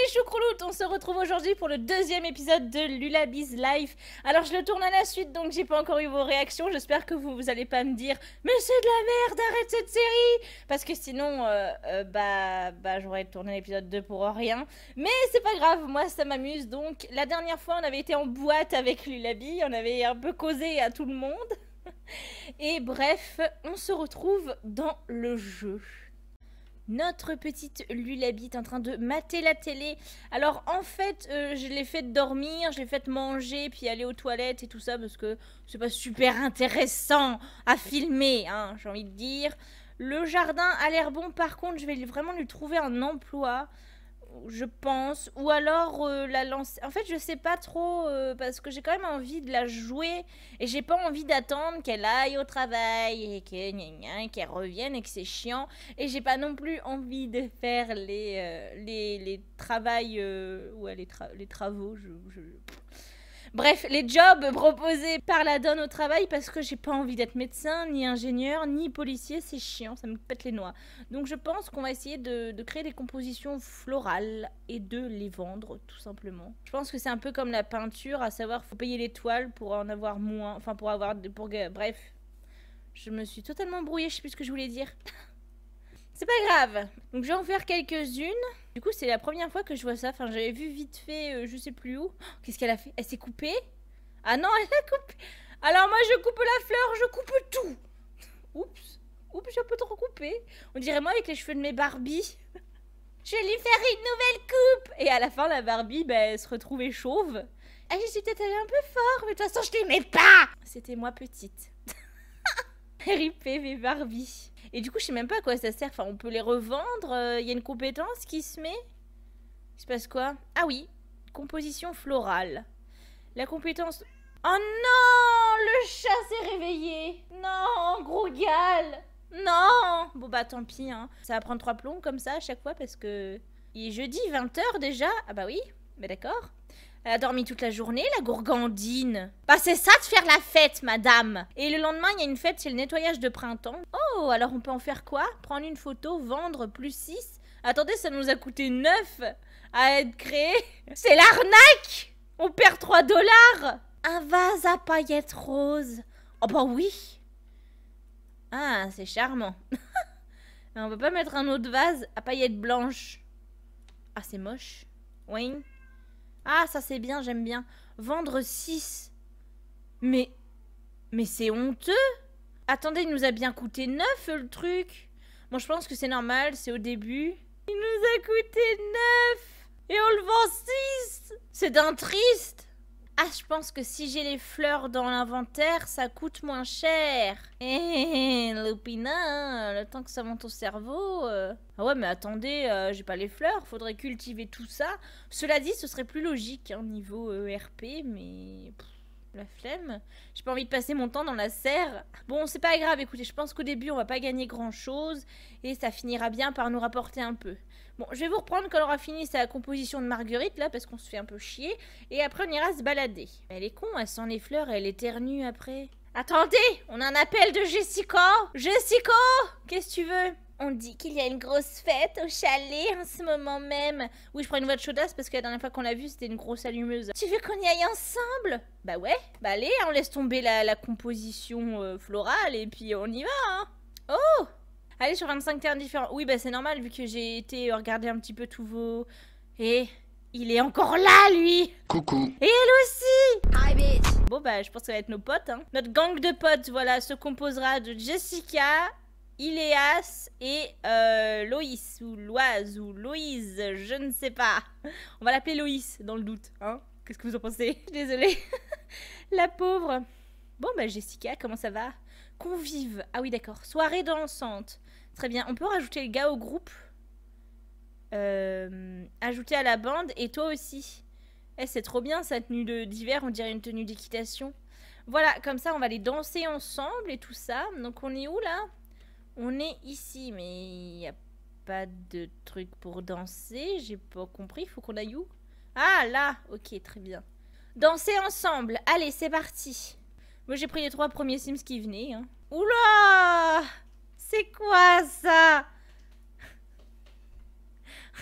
les on se retrouve aujourd'hui pour le deuxième épisode de Lulabi's Life. Alors je le tourne à la suite, donc j'ai pas encore eu vos réactions. J'espère que vous, vous allez pas me dire « Mais c'est de la merde, arrête cette série !» Parce que sinon, euh, euh, bah, bah j'aurais tourné l'épisode 2 pour rien. Mais c'est pas grave, moi ça m'amuse. Donc la dernière fois, on avait été en boîte avec Lulabi, on avait un peu causé à tout le monde. Et bref, on se retrouve dans le jeu notre petite Lulabite en train de mater la télé. Alors en fait, euh, je l'ai fait dormir, je l'ai fait manger, puis aller aux toilettes et tout ça, parce que c'est pas super intéressant à filmer, hein, j'ai envie de dire. Le jardin a l'air bon, par contre, je vais vraiment lui trouver un emploi je pense. Ou alors euh, la lancer. En fait, je sais pas trop euh, parce que j'ai quand même envie de la jouer et j'ai pas envie d'attendre qu'elle aille au travail et qu'elle revienne et que c'est chiant. Et j'ai pas non plus envie de faire les, euh, les, les ouais, les, les travaux. Bref, les jobs proposés par la donne au travail parce que j'ai pas envie d'être médecin, ni ingénieur, ni policier, c'est chiant, ça me pète les noix. Donc je pense qu'on va essayer de, créer des compositions florales et de les vendre, tout simplement. Je pense que c'est un peu comme la peinture, à savoir faut payer les toiles pour en avoir moins, enfin pour avoir, pour, bref. Je me suis totalement brouillée, je sais plus ce que je voulais dire. C'est pas grave. Donc je vais en faire quelques-unes. Du coup, c'est la première fois que je vois ça. Enfin, j'avais vu vite fait, euh, je sais plus où. Oh, qu'est-ce qu'elle a fait? Elle s'est coupée? Ah non, elle a coupé. Alors moi, je coupe la fleur, je coupe tout. Oups. Oups, j'ai un peu trop coupé. On dirait moi avec les cheveux de mes Barbie. je vais lui faire une nouvelle coupe. Et à la fin, la Barbie, ben, elle se retrouvait chauve. Ah, suis peut-être allée un peu fort, mais de toute façon, je t'aimais pas. C'était moi petite. RIP mes Barbie. Et du coup, je sais même pas à quoi ça sert. Enfin, on peut les revendre. Il euh, y a une compétence qui se met. Il se passe quoi? Ah oui, composition florale. La compétence... Oh non Le chat s'est réveillé Non Gros gal Non Bon bah tant pis, hein. Ça va prendre trois plombs comme ça à chaque fois parce que... Il est jeudi, 20h déjà Ah bah oui, mais d'accord. Elle a dormi toute la journée, la gourgandine. Bah c'est ça de faire la fête, madame. Et le lendemain, il y a une fête, c'est le nettoyage de printemps. Oh, alors on peut en faire quoi? Prendre une photo, vendre, plus 6. Attendez, ça nous a coûté 9 à être créé. C'est l'arnaque On perd 3 dollars Un vase à paillettes roses. Oh bah oui Ah, c'est charmant. on peut pas mettre un autre vase à paillettes blanches. Ah, c'est moche. Oui. Ah, ça c'est bien, j'aime bien. Vendre 6. Mais... Mais c'est honteux Attendez, il nous a bien coûté 9 le truc. Moi je pense que c'est normal, c'est au début. Il nous a coûté 9 Et on le vend 6 C'est d'un triste ah, je pense que si j'ai les fleurs dans l'inventaire, ça coûte moins cher. Eh, Lupina, le temps que ça monte au cerveau. Euh. Ah ouais, mais attendez, euh, j'ai pas les fleurs, faudrait cultiver tout ça. Cela dit, ce serait plus logique, hein, niveau ERP, mais la flemme. J'ai pas envie de passer mon temps dans la serre. Bon, c'est pas grave, écoutez, je pense qu'au début, on va pas gagner grand chose et ça finira bien par nous rapporter un peu. Bon, je vais vous reprendre quand on aura fini sa composition de marguerite, là, parce qu'on se fait un peu chier. Et après, on ira se balader. Elle est con, elle sent les fleurs et elle éternue après. Attendez, on a un appel de Jessica Jessica Qu'est-ce que tu veux? On dit qu'il y a une grosse fête au chalet en ce moment même. Oui, je prends une voix de chaudasse parce que la dernière fois qu'on l'a vue, c'était une grosse allumeuse. Tu veux qu'on y aille ensemble? Bah ouais, bah allez, on laisse tomber la, composition euh, florale et puis on y va, hein. Oh Allez, sur 25 terrains différents. Oui, bah c'est normal vu que j'ai été regarder un petit peu tous vos... Et... Il est encore là, lui Coucou Et elle aussi Hi, bitch Bon, bah, je pense que ça va être nos potes, hein. Notre gang de potes, voilà, se composera de Jessica, Iléas et euh, Loïs, ou Loise, ou Loïse, je ne sais pas. On va l'appeler Loïs, dans le doute, hein Qu'est-ce que vous en pensez? Désolée. La pauvre. Bon, bah, Jessica, comment ça va? Convive. Ah oui, d'accord. Soirée dansante. Très bien. On peut rajouter le gars au groupe? Euh, Ajouter à la bande, et toi aussi. Eh, c'est trop bien, sa tenue d'hiver, on dirait une tenue d'équitation. Voilà, comme ça, on va les danser ensemble et tout ça. Donc, on est où, là? On est ici, mais il n'y a pas de truc pour danser. J'ai pas compris. Faut qu'on aille où? Ah, là Ok, très bien. Danser ensemble. Allez, c'est parti. Moi, j'ai pris les trois premiers Sims qui venaient. Hein. Oula C'est quoi ça?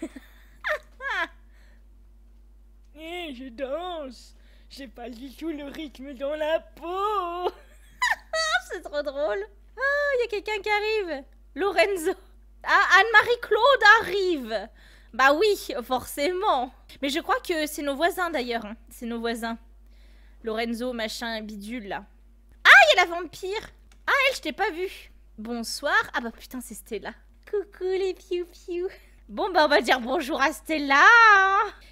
Et je danse. J'ai pas du tout le rythme dans la peau. C'est trop drôle. Ah, il y a quelqu'un qui arrive. Lorenzo. Ah, Anne-Marie Claude arrive. Bah oui, forcément. Mais je crois que c'est nos voisins d'ailleurs. hein. C'est nos voisins. Lorenzo, machin, bidule là. Ah, il y a la vampire. Ah, elle, je t'ai pas vue. Bonsoir. Ah bah putain, c'est Stella. Coucou les piou piou. Bon bah on va dire bonjour à Stella.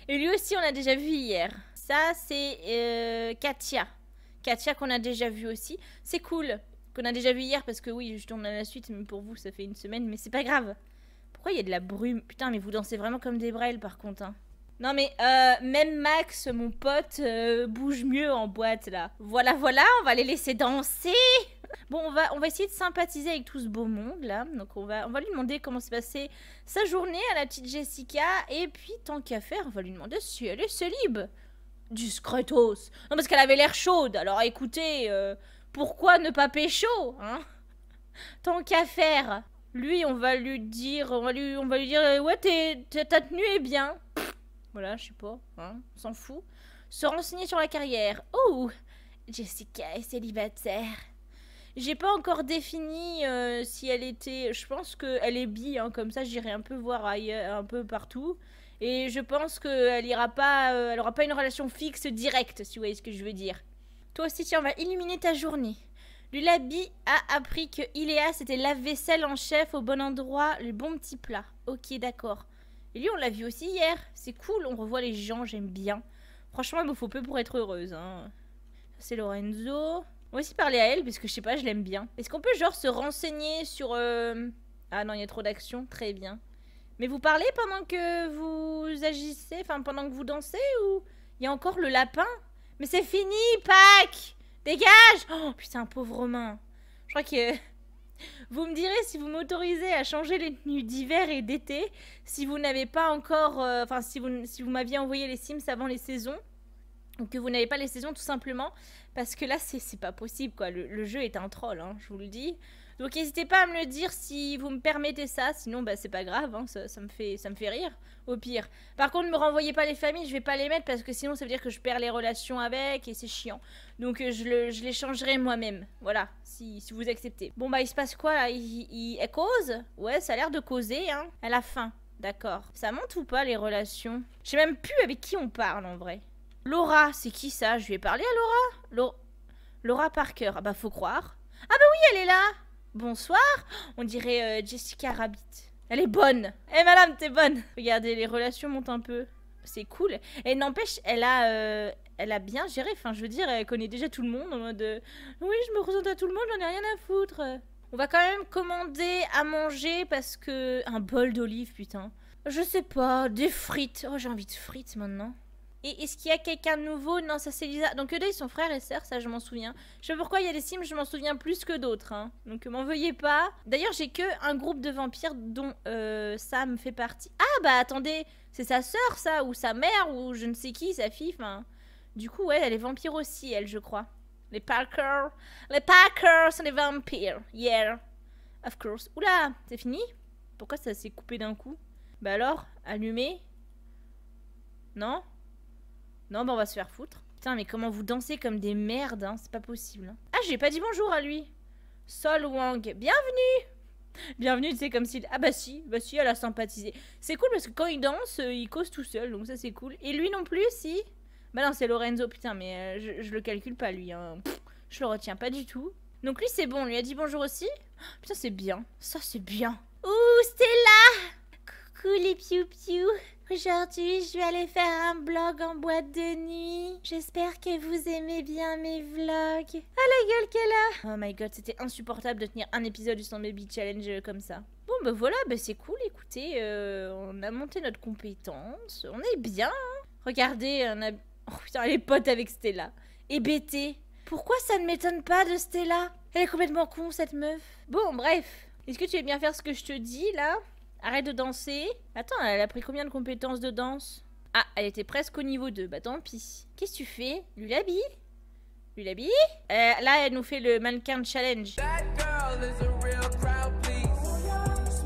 Et lui aussi, on l'a déjà vu hier. Ça, c'est euh, Katia. Katia qu'on a déjà vu aussi. C'est cool qu'on a déjà vu hier parce que oui, je tourne à la suite, mais pour vous, ça fait une semaine, mais c'est pas grave. Pourquoi il y a de la brume? Putain, mais vous dansez vraiment comme des brels par contre. hein. Non mais euh, même Max, mon pote, euh, bouge mieux en boîte là. Voilà, voilà, on va les laisser danser. Bon, on va, on va essayer de sympathiser avec tout ce beau monde là. Donc on va, on va lui demander comment s'est passée sa journée à la petite Jessica. Et puis tant qu'à faire, on va lui demander si elle est célib. Discretos. Non parce qu'elle avait l'air chaude. Alors écoutez, euh, pourquoi ne pas pécho, hein? Tant qu'à faire. Lui, on va lui dire, on va lui, on va lui dire, euh, ouais, t'es- t'es- ta tenue est bien. Voilà, je sais pas, hein, s'en fout. Se renseigner sur la carrière. Oh, Jessica est célibataire. J'ai pas encore défini euh, si elle était. Je pense qu'elle est bi, hein, comme ça j'irai un peu voir ailleurs, un peu partout. Et je pense qu'elle ira pas, euh, elle aura pas une relation fixe directe, si vous voyez ce que je veux dire. Aussi, tiens, on va illuminer ta journée. Lulabi a appris que Iléa c'était lave-vaisselle en chef au bon endroit, le bon petit plat. Ok, d'accord. Et lui, on l'a vu aussi hier. C'est cool, on revoit les gens, j'aime bien. Franchement, il me faut peu pour être heureuse. Hein. C'est Lorenzo. On va aussi parler à elle, parce que je sais pas, je l'aime bien. Est-ce qu'on peut, genre, se renseigner sur. euh, Ah non, il y a trop d'action. Très bien. Mais vous parlez pendant que vous agissez, enfin, pendant que vous dansez, ou il y a encore le lapin? Mais c'est fini, Pâques Dégage Oh putain, pauvre Romain. Je crois que. Vous me direz si vous m'autorisez à changer les tenues d'hiver et d'été, si vous n'avez pas encore. euh, Enfin, si vous, si vous m'aviez envoyé les Sims avant les saisons, ou que vous n'avez pas les saisons tout simplement, parce que là, c'est pas possible, quoi. Le, jeu est un troll, hein, je vous le dis. Donc n'hésitez pas à me le dire si vous me permettez ça, sinon bah c'est pas grave, hein, ça, ça me fait, ça me fait rire, au pire. Par contre, ne me renvoyez pas les familles, je vais pas les mettre parce que sinon ça veut dire que je perds les relations avec et c'est chiant. Donc euh, je, le, je les changerai moi-même, voilà, si, si vous acceptez. Bon bah il se passe quoi là? Il, Elle cause? Ouais, ça a l'air de causer, hein. Elle a faim, d'accord. Ça monte ou pas les relations? Je sais même plus avec qui on parle en vrai. Laura, c'est qui ça? Je lui ai parlé à Laura Lau- Laura Parker, ah bah faut croire. Ah bah oui, elle est là Bonsoir On dirait euh, Jessica Rabbit. Elle est bonne Eh madame, t'es bonne Regardez, les relations montent un peu. C'est cool. Et n'empêche, elle a... euh, Elle a bien géré, enfin je veux dire, elle connaît déjà tout le monde en mode euh, Oui, je me présente à tout le monde, j'en ai rien à foutre. On va quand même commander à manger parce que... Un bol d'olive, putain. Je sais pas, des frites. Oh, j'ai envie de frites maintenant. Et est-ce qu'il y a quelqu'un de nouveau? Non, ça c'est Lisa. Donc eux deux, ils sont frères et sœurs, ça je m'en souviens. Je sais pas pourquoi il y a des sims, je m'en souviens plus que d'autres. Hein. Donc m'en veuillez pas. D'ailleurs, j'ai que un groupe de vampires dont euh, Sam fait partie. Ah bah attendez, c'est sa sœur ça, ou sa mère, ou je ne sais qui, sa fille. Du coup, ouais, elle est vampire aussi, elle, je crois. Les Parker, les Parker sont des vampires. Yeah, of course. Oula, c'est fini? Pourquoi ça s'est coupé d'un coup? Bah alors, allumé Non? Non, bah on va se faire foutre. Putain, mais comment vous dansez comme des merdes, hein, c'est pas possible. hein. Ah, j'ai pas dit bonjour à lui. Sol Wang, bienvenue Bienvenue, c'est comme si... Ah bah si, bah si, elle a sympathisé. C'est cool parce que quand il danse, euh, il cause tout seul, donc ça c'est cool. Et lui non plus, si? Bah non, c'est Lorenzo, putain, mais euh, je, le calcule pas lui, hein. Je le retiens pas du tout. Donc lui c'est bon, on lui a dit bonjour aussi? Putain, c'est bien, ça c'est bien. Ouh, Stella Coucou les piou-piou Aujourd'hui, je vais aller faire un vlog en boîte de nuit. J'espère que vous aimez bien mes vlogs. Ah la gueule qu'elle a Oh my god, c'était insupportable de tenir un épisode du Stand Baby Challenge comme ça. Bon bah voilà, bah c'est cool, écoutez, euh, on a monté notre compétence, on est bien. hein. Regardez, on a... Oh putain, elle est pote avec Stella. Et BT. Pourquoi ça ne m'étonne pas de Stella? Elle est complètement con cette meuf. Bon, bref. Est-ce que tu veux bien faire ce que je te dis là? Arrête de danser. Attends, elle a pris combien de compétences de danse? Ah, elle était presque au niveau 2. Bah tant pis. Qu'est-ce que tu fais? Lulabi? Lulabi? Euh, Là, elle nous fait le mannequin challenge.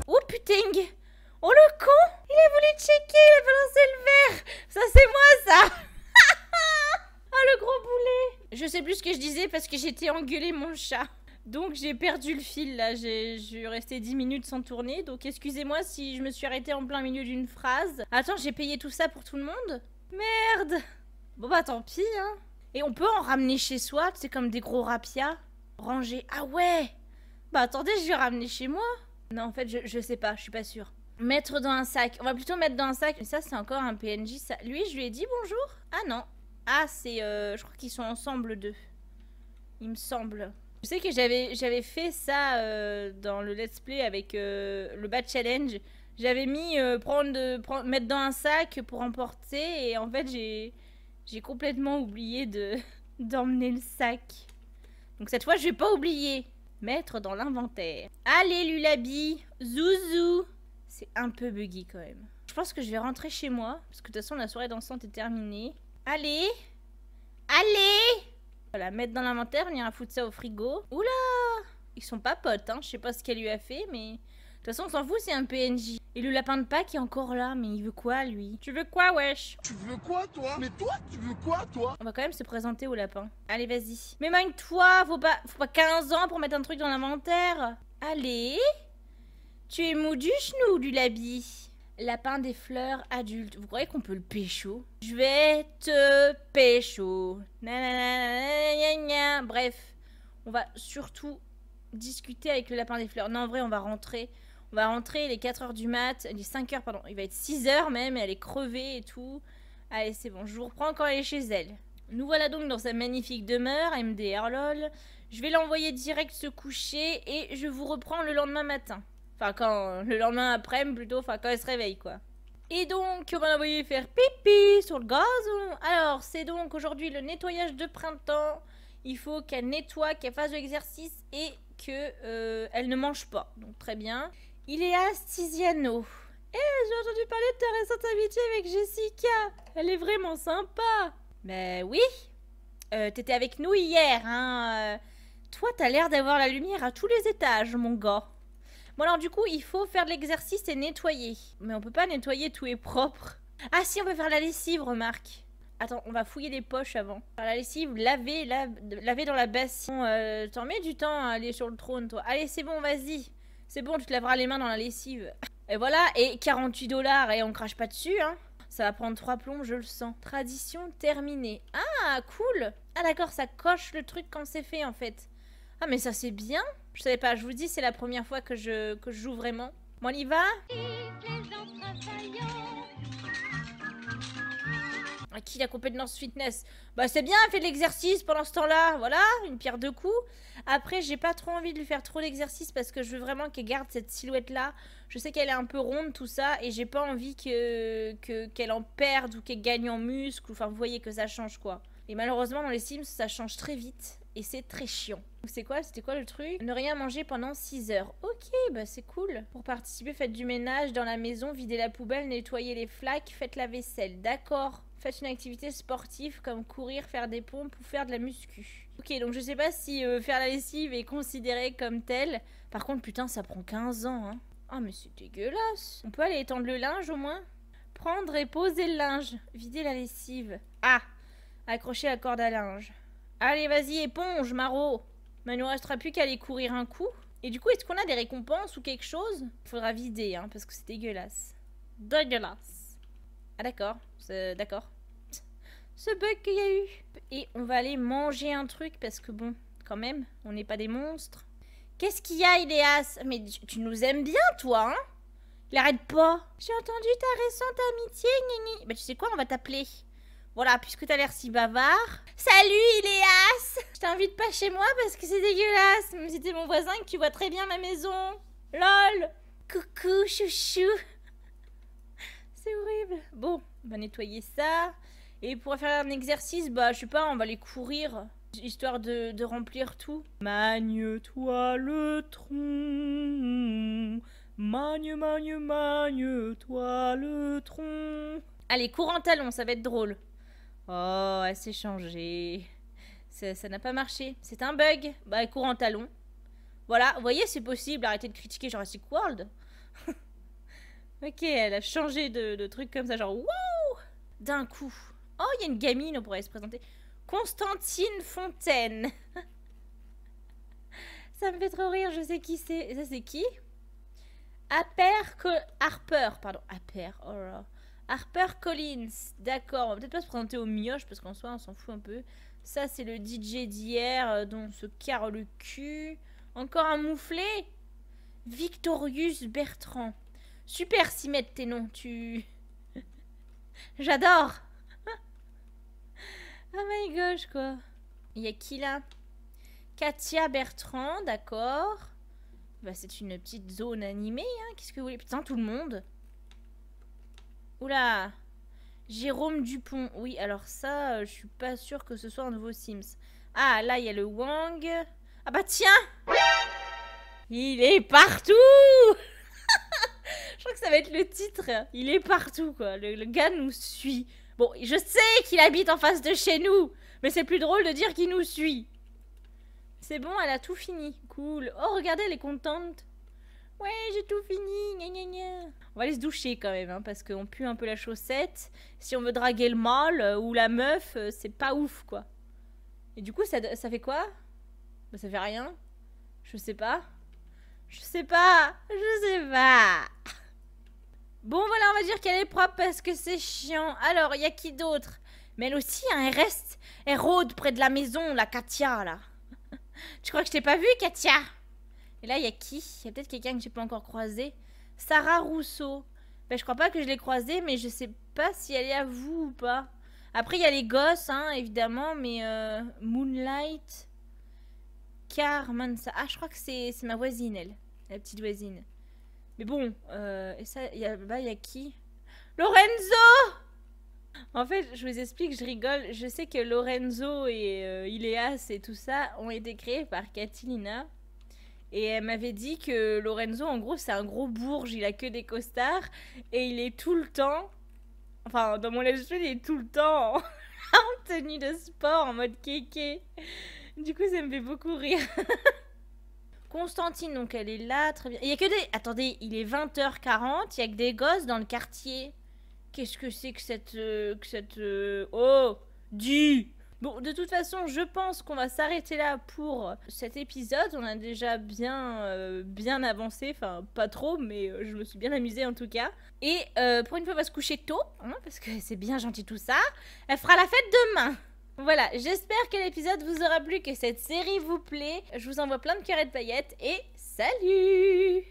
Oh putain. Oh le con. Il a voulu checker, il a balancé le verre. Ça c'est moi ça. Sais plus ce que je disais parce que j'étais engueulé mon chat. Donc j'ai perdu le fil là, j'ai resté 10 minutes sans tourner, donc excusez-moi si je me suis arrêtée en plein milieu d'une phrase. Attends, j'ai payé tout ça pour tout le monde? Merde Bon bah tant pis hein. Et on peut en ramener chez soi, c'est comme des gros rapias. Ranger. Ah ouais Bah attendez, je vais ramener chez moi. Non, en fait, je, je sais pas, je suis pas sûre. Mettre dans un sac. On va plutôt mettre dans un sac. Mais ça, c'est encore un PNJ. Ça... Lui, je lui ai dit bonjour? Ah non. Ah, c'est... Euh, je crois qu'ils sont ensemble deux. Il me semble. Je sais que j'avais fait ça euh, dans le let's play avec euh, le bad challenge. J'avais mis prendre, prendre, mettre dans un sac pour emporter et en fait j'ai complètement oublié de d'emmener le sac. Donc cette fois je vais pas oublier. Mettre dans l'inventaire. Allez Lulabi, Zouzou. C'est un peu buggy quand même. Je pense que je vais rentrer chez moi parce que de toute façon la soirée dansante est terminée. Allez, allez. Voilà, mettre dans l'inventaire, on ira foutre ça au frigo. Oula Ils sont pas potes, hein. Je sais pas ce qu'elle lui a fait, mais... De toute façon, on s'en fout, c'est un PNJ. Et le lapin de Pâques est encore là, mais il veut quoi, lui? Tu veux quoi, wesh? Tu veux quoi, toi? Mais toi, tu veux quoi, toi? On va quand même se présenter au lapin. Allez, vas-y. Mais magne-toi Faut pas, faut pas 15 ans pour mettre un truc dans l'inventaire. Allez? Tu es mou du genou, du labi. Lapin des fleurs adultes. Vous croyez qu'on peut le pécho? Je vais te pécho. Bref, on va surtout discuter avec le lapin des fleurs. Non, en vrai, on va rentrer. On va rentrer, il est 4h du mat. Il est 5h, pardon. Il va être 6h même. Elle est crevée et tout. Allez, c'est bon. Je vous reprends quand elle est chez elle. Nous voilà donc dans sa magnifique demeure, MDR LOL. Je vais l'envoyer direct se coucher et je vous reprends le lendemain matin. Enfin, quand le lendemain après, plutôt, enfin, quand elle se réveille, quoi. Et donc, on va l'envoyer faire pipi sur le gazon. Alors, c'est donc aujourd'hui le nettoyage de printemps. Il faut qu'elle nettoie, qu'elle fasse de l'exercice et qu'elle euh, ne mange pas. Donc, très bien. Il est à Stiziano. Eh, j'ai entendu parler de ta récente amitié avec Jessica. Elle est vraiment sympa. Ben oui. Euh, T'étais avec nous hier, hein. Euh. Toi, t'as l'air d'avoir la lumière à tous les étages, mon gars. Bon alors du coup, il faut faire de l'exercice et nettoyer. Mais on peut pas nettoyer tout est propre. Ah si, on peut faire la lessive, remarque. Attends, on va fouiller les poches avant. La lessive, laver, laver dans la bassine. Euh, T'en mets du temps à aller sur le trône, toi. Allez, c'est bon, vas-y. C'est bon, tu te laveras les mains dans la lessive. Et voilà, et 48 dollars, et on crache pas dessus, hein. Ça va prendre trois plombs, je le sens. Tradition terminée. Ah, cool Ah d'accord, ça coche le truc quand c'est fait, en fait. Ah mais ça c'est bien Je savais pas, je vous dis, c'est la première fois que je, joue vraiment. Bon, on y va Qui la compétence fitness? Bah c'est bien, fait de l'exercice pendant ce temps-là, voilà, une pierre deux coups. Après, j'ai pas trop envie de lui faire trop d'exercice parce que je veux vraiment qu'elle garde cette silhouette-là. Je sais qu'elle est un peu ronde, tout ça, et j'ai pas envie que qu'elle en perde ou qu'elle gagne en muscle. Enfin, vous voyez que ça change, quoi. Et malheureusement, dans les Sims, ça change très vite et c'est très chiant. C'est quoi C'était quoi le truc? Ne rien manger pendant 6 heures. Ok, bah c'est cool. Pour participer, faites du ménage dans la maison, videz la poubelle, nettoyez les flaques, faites la vaisselle. D'accord. Faites une activité sportive comme courir, faire des pompes ou faire de la muscu. Ok, donc je sais pas si euh, faire la lessive est considéré comme tel. Par contre, putain, ça prend 15 ans, hein. Oh, mais c'est dégueulasse. On peut aller étendre le linge au moins? Prendre et poser le linge. Vider la lessive. Ah Accrocher la corde à linge. Allez, vas-y, éponge, Maro. Mais il nous restera plus qu'à aller courir un coup. Et du coup, est-ce qu'on a des récompenses ou quelque chose? Il faudra vider, hein, parce que c'est dégueulasse. Dégueulasse. Ah d'accord, d'accord. Ce bug qu'il y a eu. Et on va aller manger un truc, parce que bon, quand même, on n'est pas des monstres. Qu'est-ce qu'il y a, Iléas? Mais tu nous aimes bien, toi, hein? Il arrête pas. J'ai entendu ta récente amitié, Nini. Bah tu sais quoi, on va t'appeler. Voilà, puisque t'as l'air si bavard. Salut, Iléas Je t'invite pas chez moi parce que c'est dégueulasse. Même si mon voisin que tu vois très bien ma maison. LOL Coucou, chouchou C'est horrible. Bon, on va nettoyer ça. Et pour faire un exercice, bah, je sais pas, on va aller courir. Histoire de, de remplir tout. Magne-toi le tronc. Magne, magne, magne-toi le tronc. Allez, cours en talon, ça va être drôle. Oh, elle s'est changée. Ça n'a pas marché. C'est un bug. Bah, elle court en talon. Voilà, vous voyez, c'est possible. Arrêtez de critiquer Jurassic World. ok, elle a changé de, truc comme ça, genre wow D'un coup. Oh, il y a une gamine, on pourrait se présenter. Constantine Fontaine. Ça me fait trop rire, je sais qui c'est. Ça, c'est qui? Harper, Harper, pardon, Harper, oh Harper Collins, d'accord, on va peut-être pas se présenter au mioche parce qu'en soi on s'en fout un peu. Ça c'est le DJ d'hier euh, dont on se carre le cul. Encore un mouflé Victorius Bertrand. Super Simette tes noms, tu... J'adore Oh my gosh quoi. Il y a qui là? Katia Bertrand, d'accord. Bah, c'est une petite zone animée, hein. Qu'est-ce que vous voulez? Putain, tout le monde. Oula. Jérôme Dupont. Oui, alors ça, euh, je suis pas sûre que ce soit un nouveau Sims. Ah, là, il y a le Wang. Ah bah tiens Il est partout Je crois que ça va être le titre. Il est partout, quoi. Le, le gars nous suit. Bon, je sais qu'il habite en face de chez nous. Mais c'est plus drôle de dire qu'il nous suit. C'est bon, elle a tout fini. Cool. Oh, regardez, elle est contente. Ouais, j'ai tout fini. Gna, gna, gna. On va aller se doucher quand même, hein, parce qu'on pue un peu la chaussette. Si on veut draguer le mâle euh, ou la meuf, euh, c'est pas ouf, quoi. Et du coup, ça, ça fait quoi? Bah, Ça fait rien. Je sais pas. Je sais pas. Je sais pas. Bon, voilà, on va dire qu'elle est propre parce que c'est chiant. Alors, il y a qui d'autre? Mais elle aussi, hein, elle reste. Elle rôde près de la maison, la Katia, là. tu crois que je t'ai pas vu, Katia? Et là, il y a qui? Il y a peut-être quelqu'un que j'ai pas encore croisé. Sarah Rousseau. Ben, je crois pas que je l'ai croisée, mais je sais pas si elle est à vous ou pas. Après, il y a les gosses, hein, évidemment, mais euh, Moonlight. Carmen, ça. Ah, je crois que c'est ma voisine, elle. La petite voisine. Mais bon, euh, et ça, il y a, bah, y a qui? Lorenzo en fait, je vous explique, je rigole. Je sais que Lorenzo et euh, Ileas et tout ça ont été créés par Catilina. Et elle m'avait dit que Lorenzo, en gros, c'est un gros bourge, il a que des costards. Et il est tout le temps. Enfin, dans mon let's il est tout le temps en, tenue de sport, en mode kéké. Du coup, ça me fait beaucoup rire. Constantine, donc elle est là, très bien. Il y a que des. Attendez, il est 20h40, il y a que des gosses dans le quartier. Qu'est-ce que c'est que cette... Euh, que cette... Euh, oh Dis Bon, de toute façon, je pense qu'on va s'arrêter là pour cet épisode. On a déjà bien, euh, avancé, enfin pas trop, mais je me suis bien amusée en tout cas. Et pour une fois, on va se coucher tôt, hein, parce que c'est bien gentil tout ça. Elle fera la fête demain. Voilà, j'espère que l'épisode vous aura plu, que cette série vous plaît. Je vous envoie plein de cœurs et de paillettes et salut.